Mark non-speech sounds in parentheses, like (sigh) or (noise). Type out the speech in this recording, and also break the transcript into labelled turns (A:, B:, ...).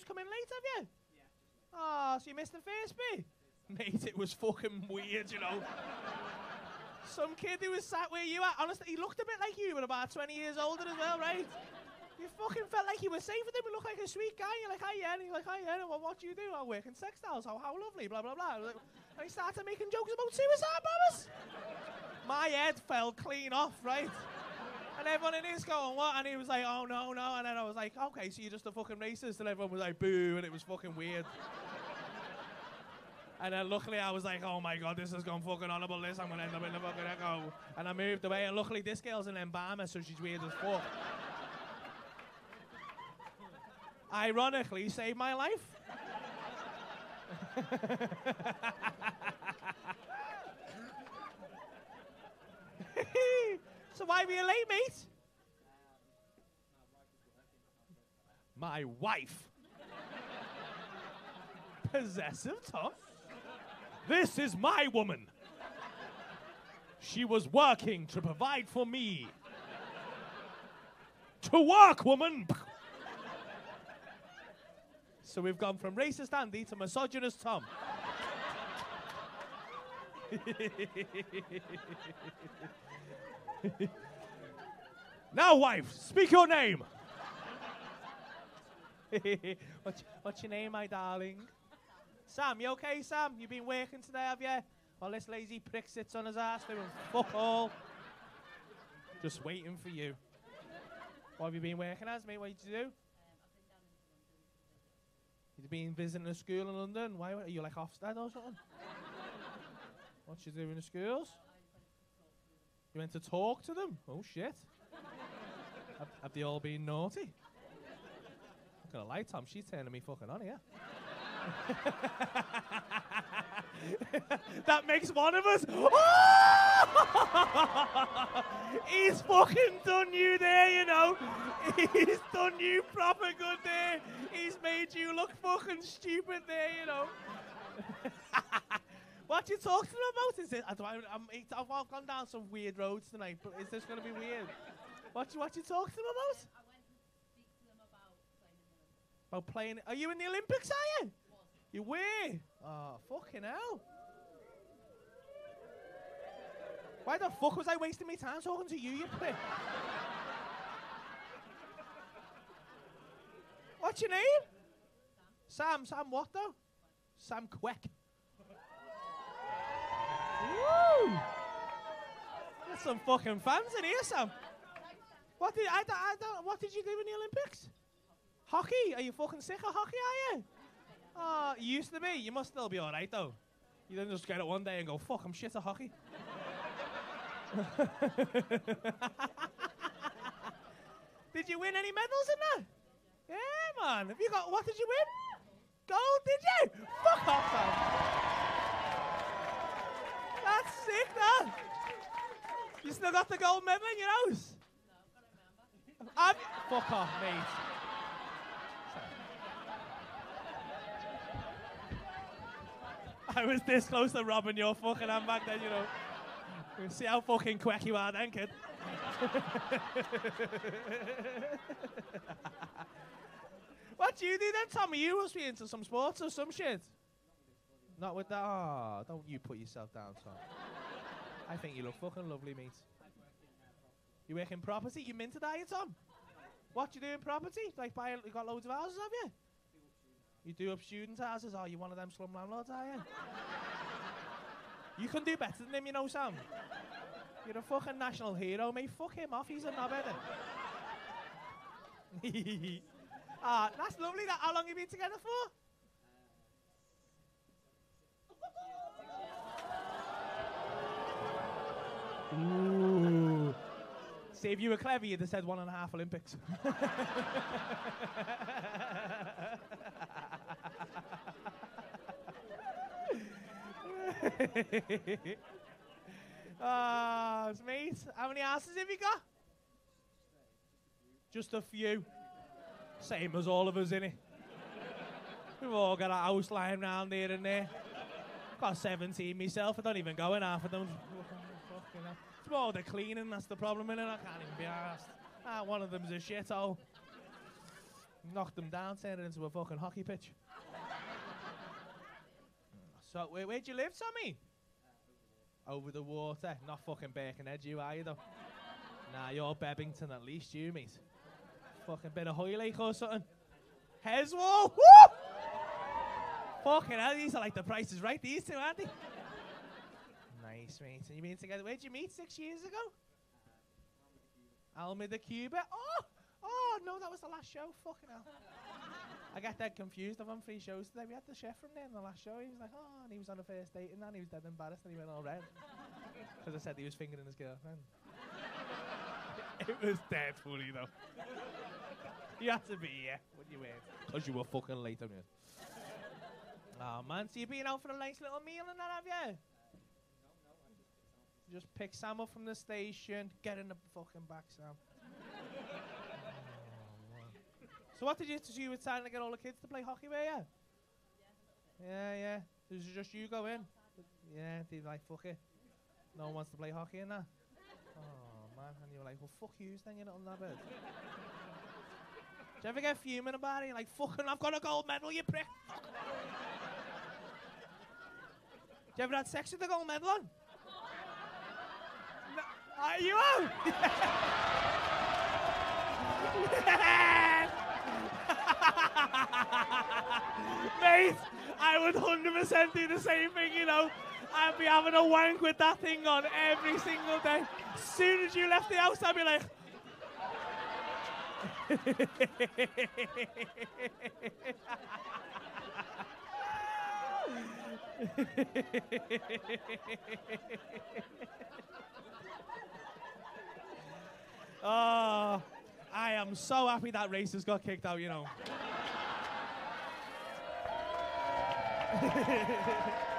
A: just come in late, have you? Yeah. Oh, so you missed the first bit? Mate, it was fucking weird, you know. (laughs) Some kid who was sat where you at, honestly, he looked a bit like you, but about 20 years older as well, right? You fucking felt like you were safe with him. You looked like a sweet guy. You're like, hi, yeah. And he's like, hi, yeah. Well, what do you do? I work in textiles. How, how lovely, blah, blah, blah. And he started making jokes about suicide bombers. (laughs) My head fell clean off, right? And everyone in his going, oh, what? And he was like, oh, no, no. And then I was like, okay, so you're just a fucking racist. And everyone was like, boo. And it was fucking weird. (laughs) And then luckily I was like, oh my god, this has gone fucking about this. I'm gonna end up in the fucking echo. And I moved away. And luckily this girl's an Embalmer, so she's weird as fuck. Ironically, saved my life. (laughs) so why were you late, mate? My wife. Possessive, Tom. This is my woman. She was working to provide for me. To work, woman! So we've gone from racist Andy to misogynist Tom. (laughs) (laughs) now, wife, speak your name. (laughs) what's, what's your name, my darling? Sam, you okay, Sam? You been working today, have you? Well, this lazy prick sits on his ass doing fuck all. Just waiting for you. What have you been working as, mate? What did you do? You've been visiting a school in London. Why are you like Ofsted or something? what you do in the schools? You went to talk to them? Oh shit. have, have they all been naughty? I'm gonna Tom. She's turning me fucking on here. (laughs) that makes one of us. (laughs) He's fucking done you there, you know. He's done you proper good there. He's made you look fucking stupid there, you know. (laughs) what are you talking about? Is it? I don't, I'm, I've, I've gone down some weird roads tonight, but is this going to be weird? What you, what you talking about? About playing. Are you in the Olympics? Are you? You were? Oh, fucking hell. Why the fuck was I wasting my time talking to you, you prick? (laughs) What's your name? Sam. Sam what though? Sam Quek. Woo! There's some fucking fans in here, Sam. What did I, I, I, what did you do in the Olympics? Hockey? Are you fucking sick of hockey, are you? Oh, you used to be. You must still be all right, though. You didn't just get it one day and go, fuck, I'm shit at hockey. (laughs) did you win any medals in that? Yeah, man. Have you got, what did you win? Gold, did you? Fuck off, Sam. That's sick, that. You still got the gold medal in your house? No, I remember. fuck off, mate. I was this close to robbing your fucking handbag then, you know. See how fucking quack you are then, kid. what do you do then, Tommy? You must be into some sports or some shit. Not with that. Oh, don't you put yourself down, Tom. I think you look fucking lovely, mate. You work in property? You minted, are you, Tom? What you do in property? Like, buy, you got loads of houses, have you? You do up student houses? Are you one of them slum landlords, are you? you can do better than him, you know, Sam. You're a fucking national hero, mate. Fuck him off, he's a knobhead. (laughs) ah, that's lovely. That how long you been together for? Ooh. See, if you were clever, you'd have said one and a half Olympics. (laughs) (laughs) Ah, mate. How many asses have you got? Just a few. Same as all of us, innit? We've all got a house lying around here and there. Got 17 myself. I don't even go in half of them. It's more the cleaning, that's the problem, innit? I can't even be asked. Ah, one of them's a shithole. Knocked them down, turned it into a fucking hockey pitch. so, where, where'd you live, Tommy? Over the water. Not fucking Birkenhead, you are you, though? nah, you're Bebington at least, you, mate. fucking bit of Hoylake or something. Heswall! Woo! fucking hell, these are like the prices right, these two, aren't they? Nice, mate. And you meet together, where'd you meet six years ago? Alma de Cuba. Oh! Oh, no, that was the last show. Fucking hell. I got that confused. I've on three shows today. We had the chef from there in the last show. He was like, oh, and he was on a first date and then he was dead embarrassed and he went all red. (laughs) Because I said he was fingering his girlfriend. (laughs) it was dead funny, though. you had to be, yeah. What you? Because you were fucking late, on you? (laughs) Oh, man. So you've been out for a nice little meal and that, have you? Just pick Sam up from the station, get in the fucking back, Sam. So what did you do? Were trying to get all the kids to play hockey, were you? Yeah, yeah. Is it just you go in? Yeah, they like fuck it. No one wants to play hockey in that. Oh man, and you were like, well, fuck you, then you're not on that bed. Do you ever get fuming about it? You're like, fucking, I've got a gold medal, you prick. Do you ever had sex with the gold medal on? Are you out? (laughs) Mate, I would 100% do the same thing, you know. I'd be having a wank with that thing on every single day. As soon as you left the house, I'd be like... (laughs) oh, I am so happy that racist got kicked out, you know. (laughs)